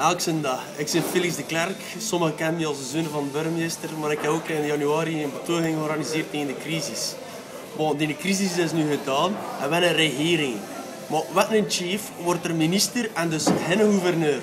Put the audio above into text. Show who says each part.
Speaker 1: Elke dag. Ik ben Felix de Klerk. Sommigen kennen me als de zoon van de burgemeester, maar ik heb ook in januari een betoging georganiseerd tegen de crisis. Maar die crisis is nu gedaan en we hebben een regering. Maar wat een chief wordt er minister en dus geen gouverneur.